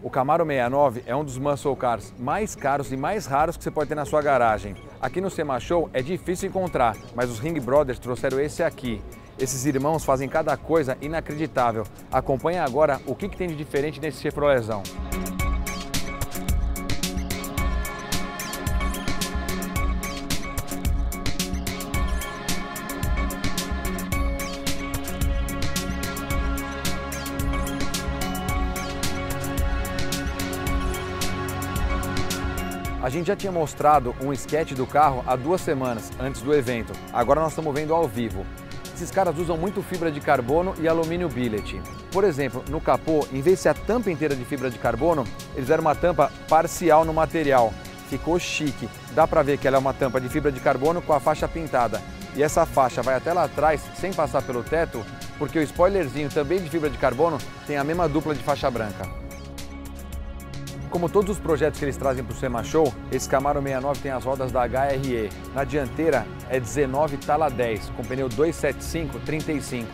O Camaro 69 é um dos muscle cars mais caros e mais raros que você pode ter na sua garagem. Aqui no Sema Show é difícil encontrar, mas os Ring Brothers trouxeram esse aqui. Esses irmãos fazem cada coisa inacreditável. Acompanhe agora o que, que tem de diferente nesse Chevroletzão. A gente já tinha mostrado um sketch do carro há duas semanas antes do evento. Agora nós estamos vendo ao vivo. Esses caras usam muito fibra de carbono e alumínio billet. Por exemplo, no capô, em vez de ser a tampa inteira de fibra de carbono, eles deram uma tampa parcial no material. Ficou chique. Dá para ver que ela é uma tampa de fibra de carbono com a faixa pintada. E essa faixa vai até lá atrás, sem passar pelo teto, porque o spoilerzinho também de fibra de carbono tem a mesma dupla de faixa branca. Como todos os projetos que eles trazem para o SEMA Show, esse Camaro 69 tem as rodas da HRE. Na dianteira é 19 tala 10, com pneu 275-35.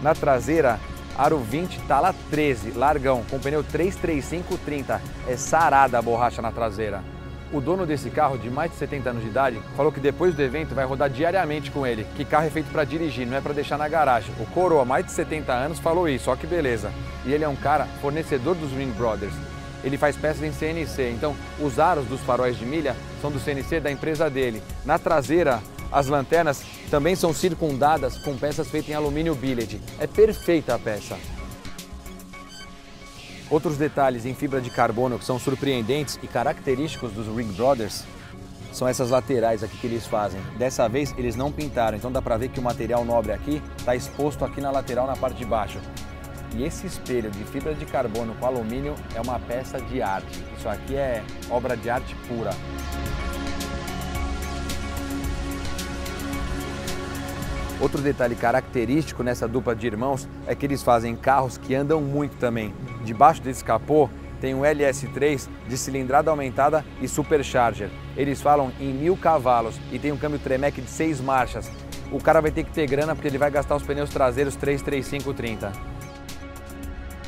Na traseira, aro 20 tala 13, largão, com pneu 335-30. É sarada a borracha na traseira. O dono desse carro, de mais de 70 anos de idade, falou que depois do evento vai rodar diariamente com ele, que carro é feito para dirigir, não é para deixar na garagem. O Coroa, mais de 70 anos, falou isso, ó que beleza. E ele é um cara fornecedor dos Ring Brothers ele faz peças em CNC. Então, os aros dos faróis de milha são do CNC da empresa dele. Na traseira, as lanternas também são circundadas com peças feitas em alumínio billet. É perfeita a peça. Outros detalhes em fibra de carbono que são surpreendentes e característicos dos Ring Brothers são essas laterais aqui que eles fazem. Dessa vez eles não pintaram, então dá para ver que o material nobre aqui está exposto aqui na lateral na parte de baixo. E esse espelho de fibra de carbono com alumínio é uma peça de arte. Isso aqui é obra de arte pura. Outro detalhe característico nessa dupla de irmãos é que eles fazem carros que andam muito também. Debaixo desse capô tem um LS3 de cilindrada aumentada e supercharger. Eles falam em mil cavalos e tem um câmbio Tremec de seis marchas. O cara vai ter que ter grana porque ele vai gastar os pneus traseiros 33530.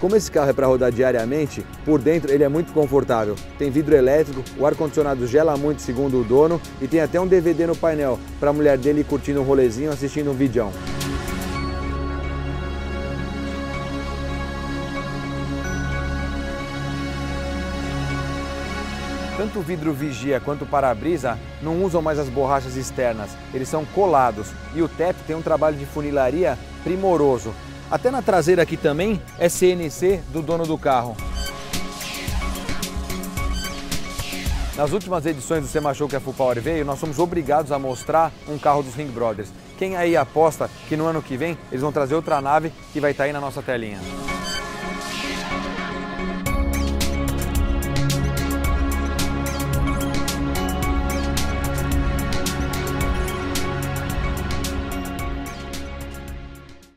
Como esse carro é para rodar diariamente, por dentro ele é muito confortável. Tem vidro elétrico, o ar-condicionado gela muito segundo o dono e tem até um DVD no painel para a mulher dele curtindo um rolezinho assistindo um vídeo. Tanto o vidro vigia quanto o para-brisa não usam mais as borrachas externas, eles são colados e o teto tem um trabalho de funilaria primoroso. Até na traseira aqui também é CNC do dono do carro. Nas últimas edições do Sema Show que a Full Power veio, nós somos obrigados a mostrar um carro dos Ring Brothers. Quem aí aposta que no ano que vem eles vão trazer outra nave que vai estar aí na nossa telinha?